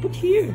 不听。